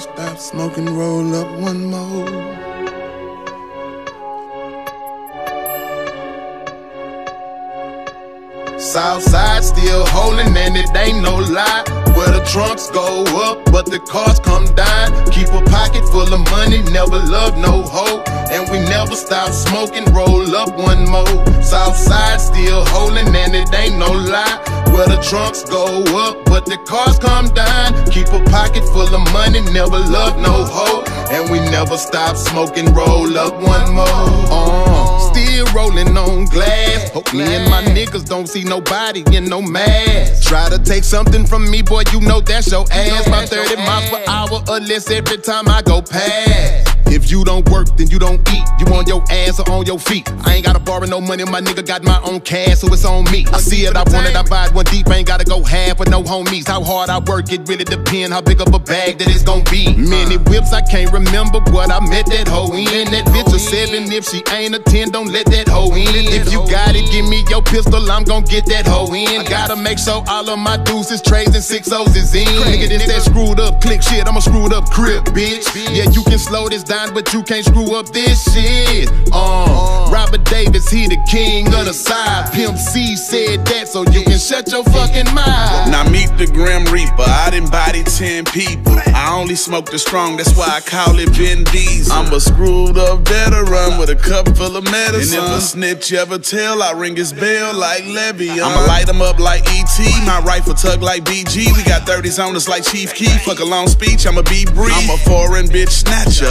stop smoking, roll up one more. Southside still holding and it ain't no lie. Where the trunks go up, but the cars come down. Keep a pocket full of money, never love no hoe. And we never stop smoking, roll up one more. Southside still holding and it ain't no lie. Where the trunks go up, but the cars come down. Keep a pocket full of money, never love no hoe. And we never stop smoking, roll up one more. Uh, still rolling on glass. Hope me and my niggas don't see nobody in no mask. Try to take something from me, boy, you know that's your ass. About 30 miles per hour or less every time I go past. You don't work, then you don't eat. You on your ass or on your feet. I ain't gotta borrow no money, my nigga got my own cash, so it's on me. I see it, I want it, I buy it one deep. I ain't gotta go half with no homies. How hard I work, it really depend how big of a bag that it's gon' be. Many whips, I can't remember what I met that hoe in. That bitch a seven, if she ain't a ten, don't let that hoe in. If you got it, give me your pistol, I'm gon' get that hoe in. Gotta make sure all of my deuces, trades, and six O's is in. Nigga, this that screwed up click shit, I'm a screwed up crib, bitch. Yeah, you can slow this down but you can't screw up this shit. Uh, Robert Davis, he the king of the side. Pimp C said that, so you can shut your fucking mouth. Now meet the Grim Reaper. I done body 10 people. I only smoke the strong, that's why I call it Vin Diesel. I'm a screwed up veteran with a cup full of medicine. And if a snitch ever tell, I ring his bell like Levy. I'ma light him up like E.T. My rifle tug like BG. We got 30s on us like Chief Keef. Fuck a long speech, I'ma be brief. I'm a foreign bitch snatcher.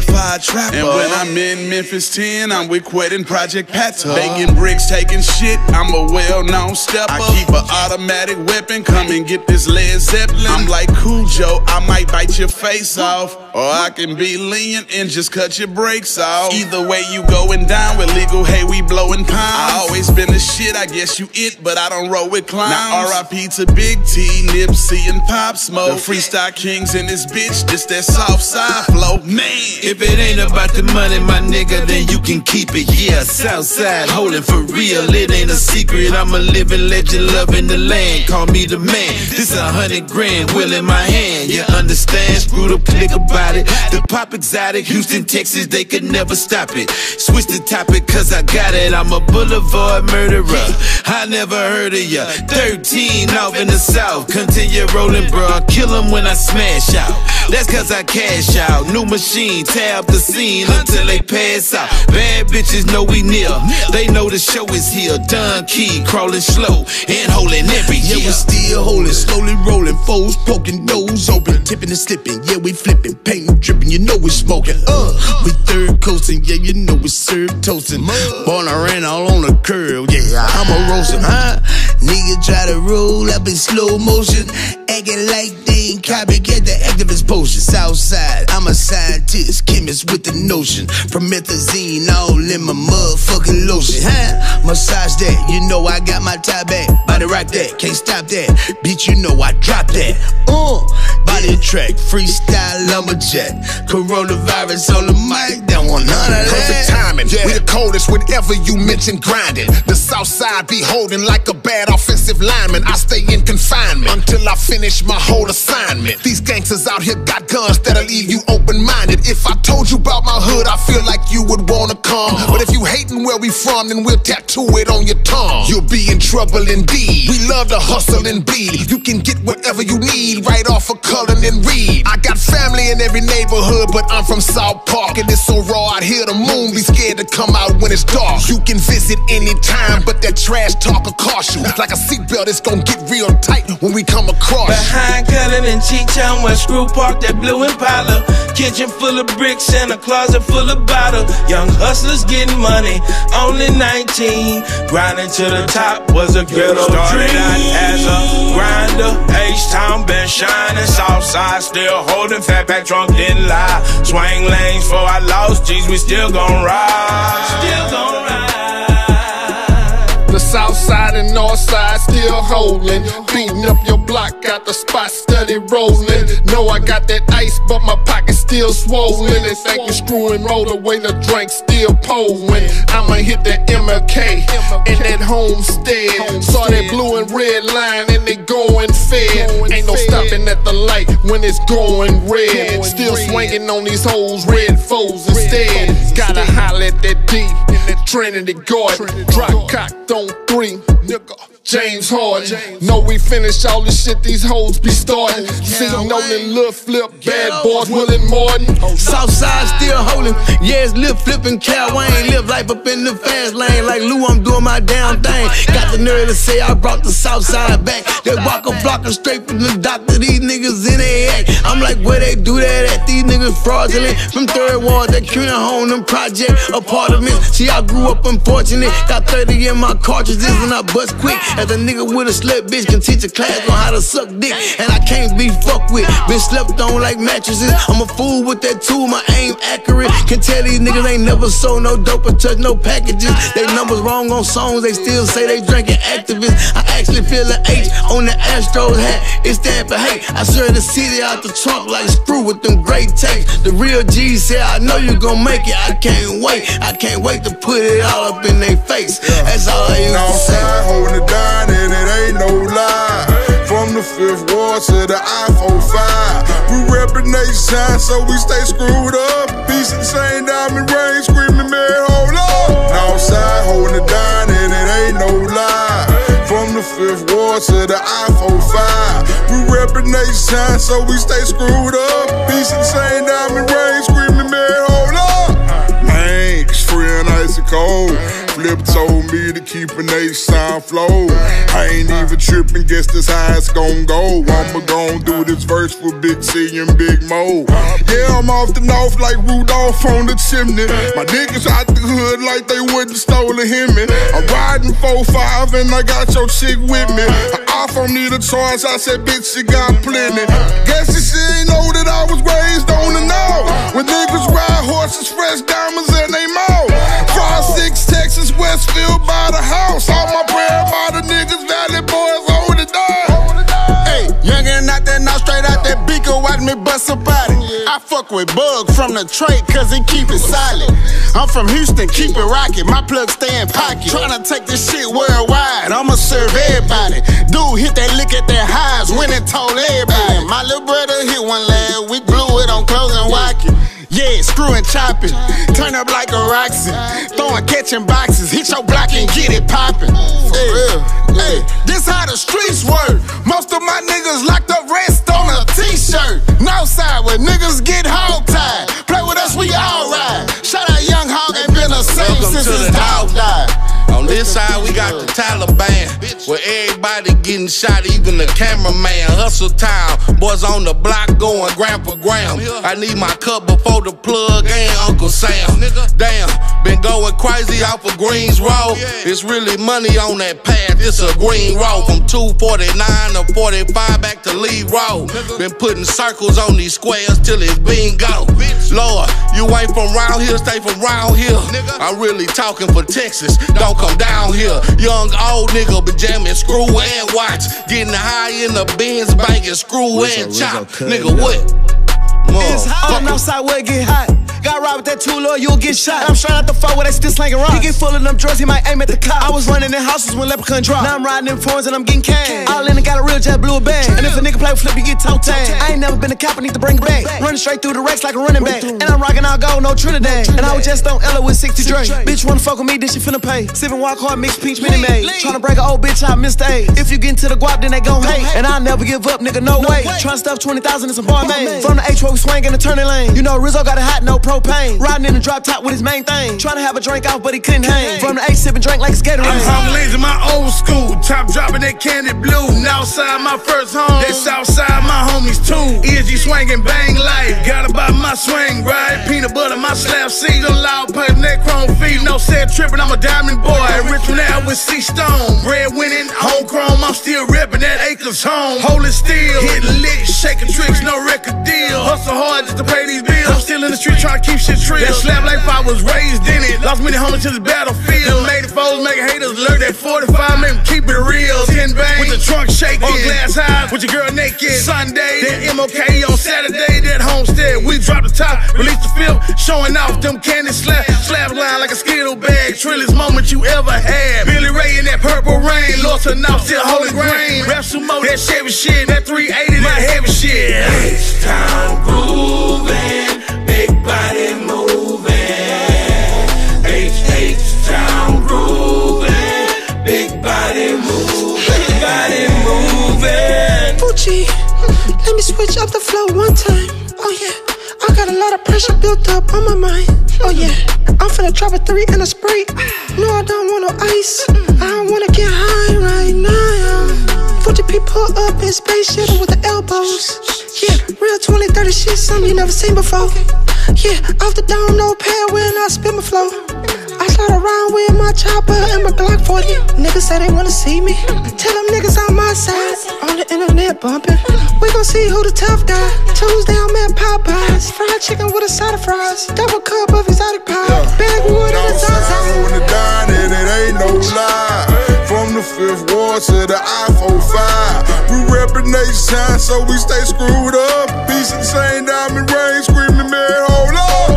Trapper. And when I'm in Memphis 10, I'm with Quet and Project Patta. Baking bricks, taking shit, I'm a well known stepper. I keep an automatic weapon, come and get this Led Zeppelin. I'm like Cujo, I might bite your face off. Or I can be lean and just cut your brakes off. Either way, you going down with legal, hey, we blowing pounds. I always been the shit, I guess you it, but I don't roll with clowns. Now RIP to Big T, Nipsey, and Pop Smoke. The freestyle kings in this bitch, this that soft side flow. Man, if it ain't about the money, my nigga, then you can keep it. Yeah, Southside holding for real. It ain't a secret. I'm a living legend, loving the land. Call me the man. This a hundred grand, will in my hand. You understand? Screw the click about it. The pop exotic, Houston, Texas, they could never stop it. Switch the topic, cause I got it. I'm a boulevard murderer. I never heard of ya. 13 off in the south. Continue rolling, bro. Kill 'em when I smash out. That's cause I cash out. New machine, up the scene until they pass out. Bad bitches know we near. They know the show is here. Dun key, crawling slow and holding every Yeah, year. we still holding, slowly rolling, foes poking, nose open, tipping and slipping. Yeah, we flipping, painting, dripping. You know we smoking. Uh, we third coasting. Yeah, you know we serve toasting. Born I ran all on the curve. Yeah, I'm a roasting, huh? Nigga try to roll up in slow motion, acting like they ain't copycat the Actavis potion. Southside, I'm a scientist, chemist with the notion. Promethazine all in my motherfucking lotion, huh? Massage that, you know I got my tie back. Body rock that, can't stop that. Bitch, you know I drop that. Uh, body track, freestyle lumberjack. Coronavirus on the mic, don't want none of Perfect that. timing. We the coldest whenever you mention grinding. The south side be holding like a bad offensive lineman. I stay in confinement until I finish my whole assignment. These gangsters out here got guns that'll leave you open minded. If I told you about my hood, I feel like you would wanna come. But if you hating where we from, then we'll tattoo it on your tongue. You'll be in trouble indeed. We love to hustle and bleed. You can get whatever you need right off of Cullen and Reed. I got family in every neighborhood, but I'm from South Park and it's so raw out here. The moon be scared to come out when it's dark. You can visit anytime, but that trash talk will cost you. Like a seatbelt, it's gonna get real tight when we come across. you. Behind Cullen and Cheecham, where Screw Park, that blue Impala. Kitchen full of bricks and a closet full of bottle. Young hustlers getting money, only 19. Grinding to the top was a ghetto Started dream. out as a grinder, H-Town been shining, Southside still holding, fat pack trunk didn't lie. Swing lanes for I lost, G's we still gon' ride. Still gon' ride. South side and north side still holding. Beating up your block, got the spot steady rolling. Know I got that ice, but my pocket still swollen. And thank you, screw and roll away the drink still pouring. I'ma hit that MLK and that homestead. Saw that blue and red line and they going fed. Ain't Ain't no stopping at the light when it's going red. Still swinging on these hoes, red foes instead. Gotta holler at that D Trinity Garden. Drop cocked on three, nigga. James Harden. Know we finish all the shit these hoes be starting. See Nolan, Lil Flip, Bad Boys, Willin Martin. Southside still holding. Yeah, it's lip flipping Cal Wayne. Live life up in the fast lane. Like Lou, I'm doing my damn thing. Got the nerve to say I brought the Southside back. They walk a flock straight from the doctor. These niggas in their act. I'm like, where they do that at? These niggas fraudulent. From third ward, that Cuney Home, them project apartments. See, I grew up unfortunate. Got 30 in my cartridges and I bust quick. As a nigga with a slut bitch can teach a class on how to suck dick. And I can't be fucked with. Been slept on like mattresses. I'm a fool with that tool, my aim accurate. Can tell these niggas ain't never sold no dope or touch no packages. They numbers wrong on songs, they still say they drinking Actavis. I actually feel an H on the Astros hat. It stand for hate. I serve the city out the trunk like screw with them great takes. The real G said, I know you gon' make it. I can't wait. I can't wait to put it all up in their face. That's all I used to say. Holding it down and it ain't no lie. From the fifth ward to the I-45 We reppin' nation, so we stay screwed up. Peace and same diamond ring, screaming man, hold up. Outside holding it down and it ain't no lie. From the fifth ward to the I-45 We reppin' nation, so we stay screwed up. Peace and same diamond ring, screaming man, hold up. Man, it's free and icy cold Flip told me to keep an ace sound flow. I ain't even tripping, guess this how it's gon' go. I'ma gon' do this verse for Big C and Big Moe. Yeah, I'm off the north like Rudolph on the chimney. My niggas out the hood like they wouldn't stolen him. I'm riding 4-5 and I got your chick with me. I off on need a choice, I said, bitch, she got plenty. Guess she ain't know that I was raised on the know. When niggas ride horses, fresh diamonds in they mouth. 5-6 Texas. Westfield by the house. All my bread by the niggas, Valley boys hold it down. Hey, young and out there now, straight out that beaker, watch me bust a body. I fuck with Bug from the trait, cause he keep it solid. I'm from Houston, keep it rockin', my plug stay in pocket. Tryna take this shit worldwide, I'ma serve everybody. Dude hit that lick at their highs, and told everybody. Screwing chopping. Turn up like a Roxy. Throwing catching boxes. Hit your block and get it popping. Hey, hey, this how the streets work. Most of my niggas locked up rest on a t-shirt. Northside where niggas get hog tied. Play with us, we all ride. Shout out Young Hog, ain't been the same Welcome since his the dog died. On this side, we got the Taliban, where everybody getting shot, even the cameraman. Hustle town, boys on the block going gram for gram. I need my cup before the plug and Uncle Sam. Damn, crazy off of Greens Road. It's really money on that path. It's a green road from 249 to 45 back to Lee Road. Been putting circles on these squares till it's bingo. Lord, you ain't from round here, stay from round here. I'm really talking for Texas. Don't come down here. Young old nigga been jamming screw and watch. Getting high in the Benz banking screw and chop. Nigga, what? It's hot outside where it get hot. Got robbed with that tool or you'll get shot. I'm straight out the fall where they still slanging rocks. He get full of them drugs, he might aim at the cop. I was running in houses when Leprechaun dropped. Now I'm riding in foreigns and I'm getting cash. All in and got a real jet blue bag. And if a nigga play with flip, you get toe tag. I ain't never been a cop, I need to bring it back. Running straight through the racks like a running back. And I'm rocking out gold, no Trinidad. And I was just on Ella with 60 Drake. Bitch wanna fuck with me, then she finna pay. Sippin' walk hard, mixed peach mini made. Tryna break an old bitch out, Mr. A. If you get into the guap, then they gon' hate. And I never give up, nigga, no way. Tryna stuff 20,000 in some bar made. From the H where we swing in the turning lane. You know Rizzo got a hot, no propane. Riding in the drop top with his main thing. Trying to have a drink off, but he couldn't hang. From the H sippin' drink like a skater. I'm from lazy, my old school. Top dropping that candy blue. Outside my first home. That south side, my homies too. ESG swinging bang life. Gotta buy my swing right. Peanut butter, my slab seat. A loud pipe, neck chrome feet. No set tripping, I'm a diamond boy. Rich now with C Stone. Bread winning, home chrome. I'm still ripping that acres home. Holding still. Hitting licks, shaking tricks, no record deal. Hustle hard just to pay these bills. I'm still in the street trying to keep shit trill. That slab life I was raised in it. Lost many homies to the battlefield. Made the foes, making haters alert that 45 man, keep it real. 10 bang with the trunk shaking. On glass high with your girl naked. Sunday, that MLK on Saturday, that homestead. We drop the top, release the film, showing off them candy slap. Slab line like a Skittle bag. Trillest moment you ever had. Billy Ray in that purple rain. Lost enough, still holding grain. Rap sumo, that Chevy shit, that 380 pressure built up on my mind. Oh yeah. I'm finna drop a three and a spree. No, I don't want no ice. I don't wanna get high right now. 40 people up in space shuttle with the elbows. Yeah, real 20, 30 shit, something you never seen before. Yeah, off the dome, no pad when I spin my flow. I slide around my chopper and my Glock 40. Niggas say they wanna see me. Tell them niggas on my side. On the internet bumping. We gon' see who the tough guy. Tuesday I'm at Popeyes. Fried chicken with a side of fries. Double cup of exotic pie. Backwood and a Zaza. the dine and it ain't no lie. From the fifth ward to the I-45. We reppin' nation, so we stay screwed up. Of the same diamond ring, screaming, man, hold up.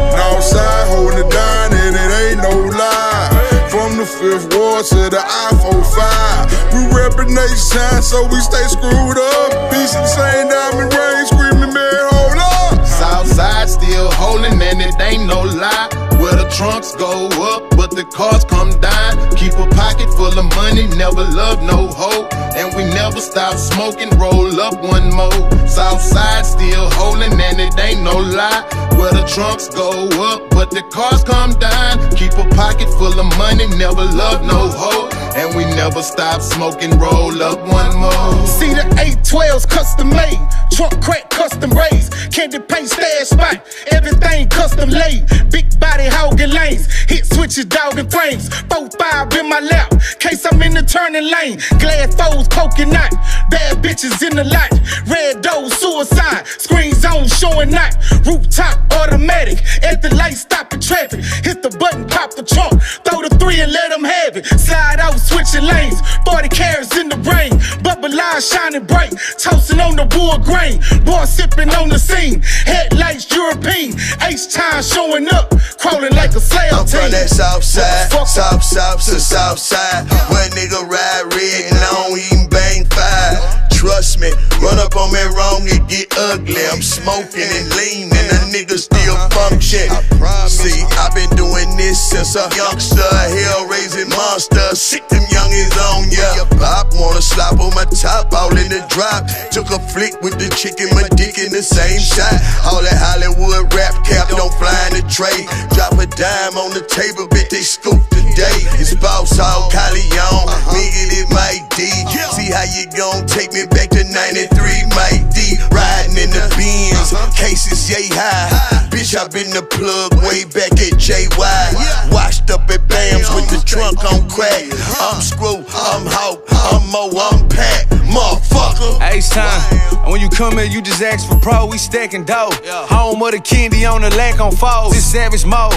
Fifth ward to the I-45. We reppin' nation, so we stay screwed up. Of the same diamond ring, screaming, man, hold up. Southside still holding and it ain't no lie. Where the trunks go up, but the cars come down. Keep a pocket full of money, never love no hoe. And we never stop smoking, roll up one more. Southside still holding and it ain't no lie. Where the trunks go up, but the cars come down. Keep a pocket full of money, never love no hoe. And we never stop smoking, roll up one more. See the 812s custom made, trunk crack custom raised, candy paint stash spot, everything custom laid. Big body hogging lanes, hit switches dogging frames. Four five in my lap, the turning lane. Glad foes coconut, bad bitches in the lot. Red doors suicide, screens on showing not. Rooftop automatic, at the light stopping traffic. Hit the button, pop the trunk, three and let them have it. Slide out, switching lanes, 40 carats in the rain. Bubble line shining bright, toasting on the wood grain. Boy sipping on the scene, headlights European. H time showing up, crawling like a slab I'm team. from that south side, south, south to south side. Where nigga ride red and I don't even bang five. Trust me, run up on me wrong, it get ugly. I'm smoking and leaning, a nigga still uh-huh. function. See, I've been doing this since a youngster, hell raising monster. Sick them youngins on ya. Pop wanna slap on my top, all in the drop. Took a flick with the chicken, my dick in the same shot. All that Hollywood rap cap don't fly in the tray. Drop a dime on the table, bitch, they scoop today. It's boss all me get it Mike D. See how you gon' take me back to 93, Mike D. Riding in the Benz, cases yay high. Bitch, I been the plug way back at JY. Washed come here, you just ask for pro. We stacking dough. Home of the candy on the lack on foes. This savage mode.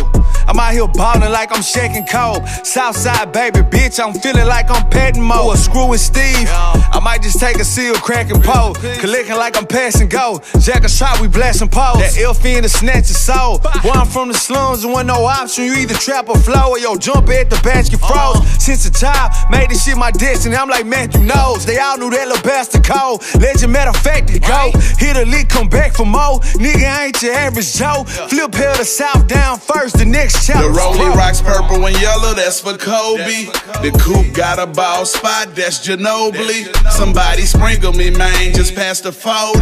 I'm out here ballin' like I'm shaking cold. Southside baby, bitch, I'm feeling like I'm petting Mo. A screw with Steve. I might just take a seal, crack and pole. Collecting like I'm passing go. Jack a shot, we blasting poles. That ill fiend to snatch your soul. Boy, I'm from the slums, and when no option, you either trap or flow or yo jump at the basket uh-huh. froze. Since a child, made this shit my destiny. I'm like Matthew knows. They all knew that little bastard cold. Legend matter of fact, it go. Hit a lick, come back for more. Nigga I ain't your average Joe. Flip hell the south down first, the next chapter. The Rollie rocks purple and yellow, that's for Kobe. The coupe got a ball spot, that's Ginobili. Somebody sprinkle me, man, just past the 40.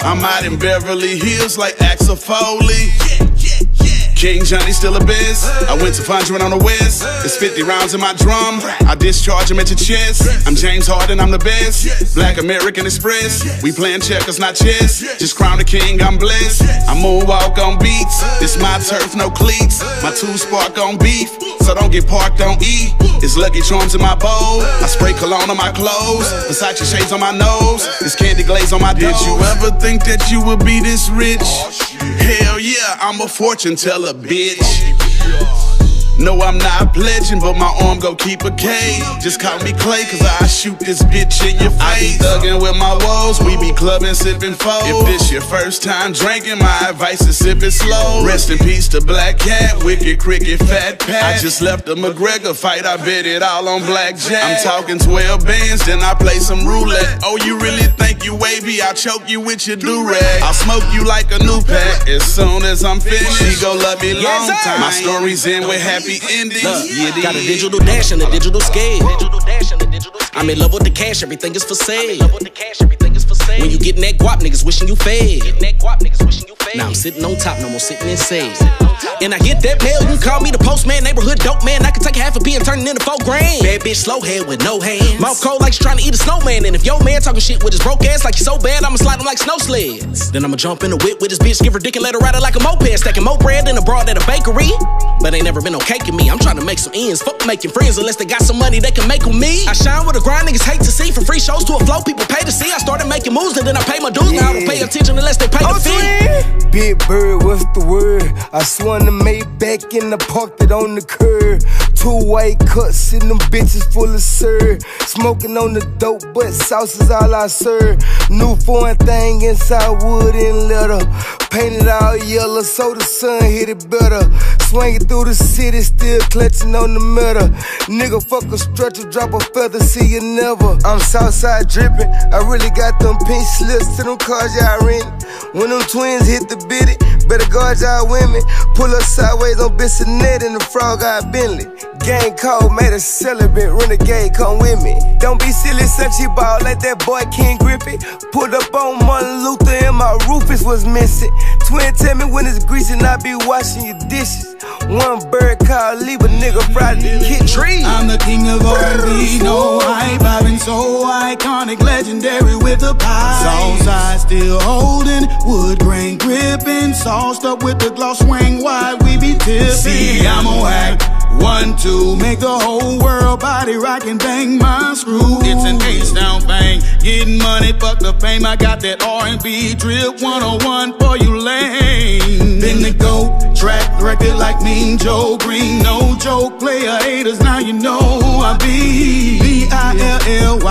I'm out in Beverly Hills like Axel Foley. King Johnny still a biz. I went to Fondren on the West. It's 50 rounds in my drum. I discharge him at your chest. I'm James Harden, I'm the best. Black American Express. We playing checkers, not chess. Just crown the king, I'm blessed. I moonwalk on beats. It's my turf, no cleats. My two spark on beef. So don't get parked on E. It's Lucky Charms in my bowl. I spray cologne on my clothes. Versace shades on my nose. It's candy glaze on my Did you ever think that you would be this rich? Oh, Hell yeah, I'm a fortune teller, bitch. No, I'm not pledging, but my arm go keep a K. Just call me Clay, cause I shoot this bitch in your face. I be thuggin' with my woes, we be clubbing, sipping foes. If this your first time drinking, my advice is sip it slow. Rest in peace to Black Cat, Wicked Cricket, Fat Pat. I just left the McGregor fight, I bet it all on Blackjack. I'm talking 12 bands, then I play some roulette. Oh, you really think you wavy? I'll choke you with your do-rag. I'll smoke you like a new pack as soon as I'm finished. She gon' love me long time. My story's in with happy endings. Look, got a digital dash and a digital scale. I'm in love with the cash, everything is for sale. Cash, is for sale. When you getting that guap, niggas wishing you fed. Now I'm sitting on top, no more sitting inside. And I get that mail, you can call me the postman, neighborhood dope man. I can take a half a P and turn it into four grand. Bad bitch, slow head with no hands. Mouth cold like she's trying to eat a snowman. And if your man talking shit with his broke ass like you so bad, I'ma slide him like snow sleds. Then I'ma jump in the whip with his bitch, give her dick and let her ride it like a moped. Stacking more bread than a broad at a bakery. But ain't never been no cake in me. I'm trying to make some ends. Fuck making friends unless they got some money they can make with me. I shine with a grind niggas hate to see. From free shows to a flow, people pay to see. I started making moves and then I pay my dues. Now I don't pay attention unless they pay the oh, fee. Big bird, what's the word? I swung the Maybach in the park that on the curb. Two white cuts in them bitches full of sir. Smoking on the dope, but sauce is all I serve. New foreign thing inside wood and leather. Painted all yellow so the sun hit it better. Swinging through the city, still clutching on the metal. Nigga, fuck a stretcher, drop a feather, see you never. I'm Southside dripping, I really got them pink slips to them cars y'all rent. When them twins hit the bitty, better guard y'all women. Pull up sideways on Bissonnet and the frog eye Bentley. Gang code made a celibate, renegade, come with me. Don't be silly, sunchy ball like that boy Ken Griffey. Pulled up on Martin Luther and my Rufus was missing. Twin tell me when it's greasing, I be washing your dishes. One bird call, leave a nigga Friday hit trees. I'm the king of R&B, no hype. I've been so iconic, legendary with the pipe. Southside still holding, wood grain gripping, sauced up with the gloss swing wide. We be tipping. See, I'm a whack. One, two, make the whole world body rock and bang my screw. It's an H-Town thing, getting money, fuck the fame. I got that R&B drip 101 for you lame. Been the GOAT, track record like Mean Joe Greene. No joke, player haters, now you know who I be. B-I-L-L-Y-C-O-O-K,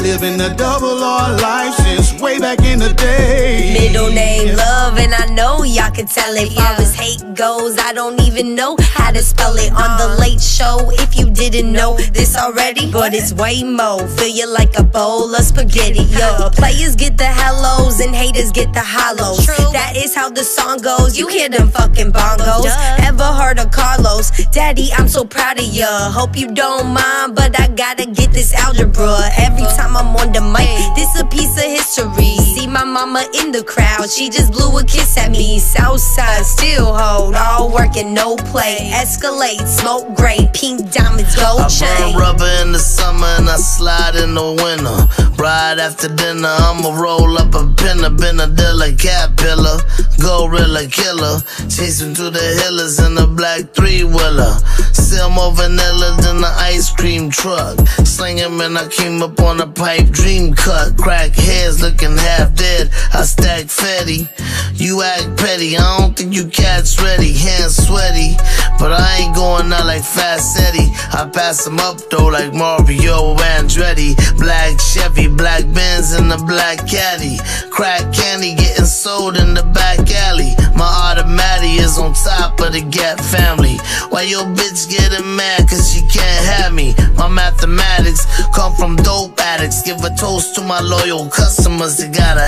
living the double R life since way back in the day. Middle name love, and I know y'all can tell it. Far as hate goes, I don't even know how to spell it. On the late show, if you didn't know this already, but it's way more. Feel you like a bowl of spaghetti. Yo, players get the hellos and haters get the hollows. That is how the song goes. You hear them fucking bongos. Ever heard of Carlos? Daddy, I'm so proud of ya. Hope you don't mind, but I gotta get this algebra. Every time I'm on the mic, this a piece of history. See my mama in the crowd, she just blew a kiss at me. Southside still hold, all work and no play. Escalate, smoke gray, pink diamonds, gold I chain. burn rubber in the summer and I slide in the winter. Right after dinner, I'ma roll up a pinner, been a dealer, caterpillar, gorilla killer. Chasing through the hillers in a black three wheeler. Still more vanilla than the ice cream truck. Sling him and I came up on a pipe dream cut. Crack heads looking half dead. I stack fatty. You act petty, I don't think you cats ready. Hands sweaty, but I ain't going out like Fast Eddie. I pass them up though like Mario Andretti. Black Chevy, black Benz, and the black caddy. Crack candy getting sold in the back alley. My automatic is on top of the Gap family. Why your bitch getting mad cause she can't have me? My mathematics come from dope addicts. Give a toast to my loyal customers, they gotta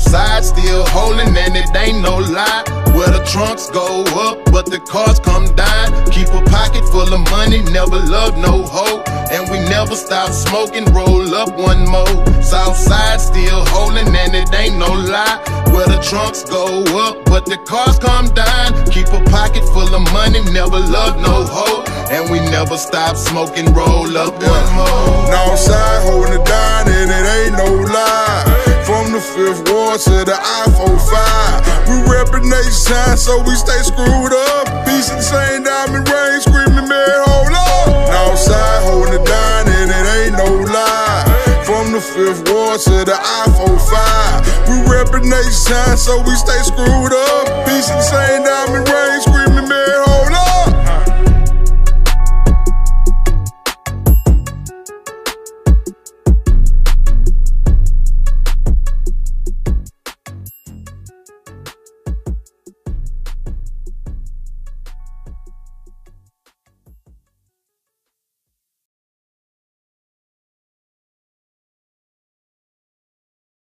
Southside still holding and it ain't no lie. Where the trunks go up, but the cars come down. Keep a pocket full of money, never love no hoe. And we never stop smoking, roll up one more. Southside still holding and it ain't no lie. Where the trunks go up, but the cars come down. Keep a pocket full of money, never love no hoe. And we never stop smoking, roll up one more. Northside holding it down and it ain't no lie. The fifth ward to the I-45. We reppin' H-Town, so we stay screwed up. Of the same diamond ring, screaming, man, hold up. Northside holding it down and it ain't no lie. From the fifth ward to the I-45. We reppin' H-Town, so we stay screwed up. Of the same